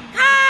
Welcome.